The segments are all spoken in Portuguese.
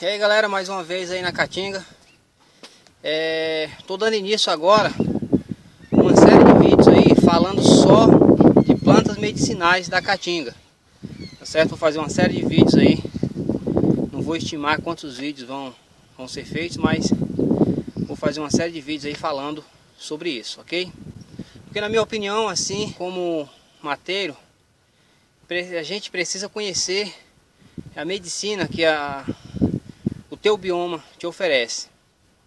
E aí galera, mais uma vez aí na Caatinga é, Tô dando início agora Uma série de vídeos aí falando só de plantas medicinais da Caatinga Tá certo? Vou fazer uma série de vídeos aí Não vou estimar quantos vídeos vão, vão ser feitos, mas Vou fazer uma série de vídeos aí falando sobre isso, ok? Porque na minha opinião, assim, como mateiro A gente precisa conhecer a medicina que a teu bioma te oferece.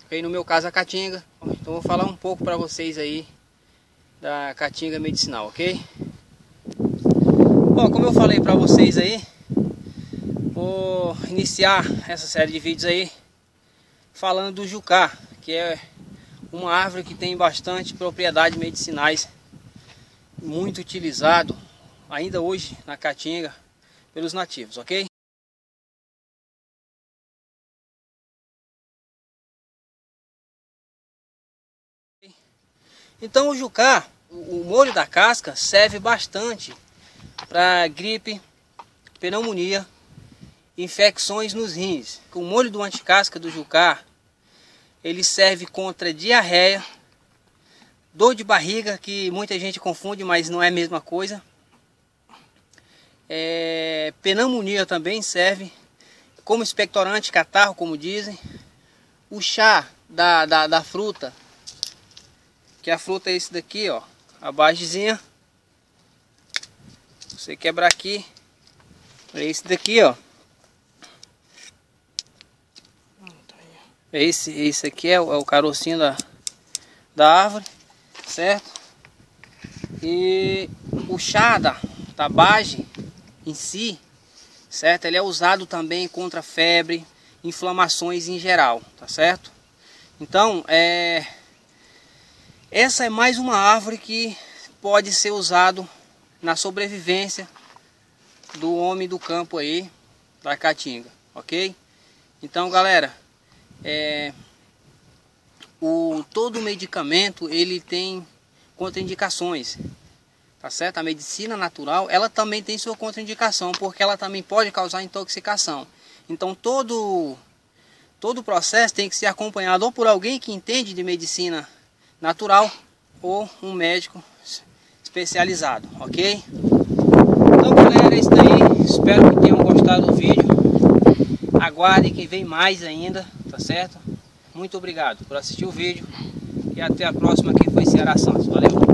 Okay? No meu caso a caatinga. Então vou falar um pouco para vocês aí da caatinga medicinal, ok? Bom, como eu falei para vocês aí, vou iniciar essa série de vídeos aí falando do jucá, que é uma árvore que tem bastante propriedades medicinais, muito utilizado ainda hoje na caatinga pelos nativos, ok? Então o jucá, o molho da casca serve bastante para gripe, pneumonia, infecções nos rins. O molho do anticasca do jucá, ele serve contra diarreia, dor de barriga, que muita gente confunde, mas não é a mesma coisa. É, pneumonia também serve como expectorante, catarro, como dizem. O chá da, da, da fruta que a fruta é esse daqui, ó. A basezinha. Você quebrar aqui. É esse daqui, ó. Esse, esse aqui é o, é o carocinho da, da árvore, certo? E o chá da, da em si, certo? Ele é usado também contra febre, inflamações em geral, tá certo? Então, é essa é mais uma árvore que pode ser usado na sobrevivência do homem do campo aí, da caatinga, ok? Então, galera, é, o, todo medicamento ele tem contraindicações, tá certo? A medicina natural, ela também tem sua contraindicação, porque ela também pode causar intoxicação. Então, todo, todo processo tem que ser acompanhado ou por alguém que entende de medicina natural ou um médico especializado, ok? Então galera, é isso daí, espero que tenham gostado do vídeo, aguardem que vem mais ainda, tá certo? Muito obrigado por assistir o vídeo e até a próxima, que foi Ceará Santos, valeu!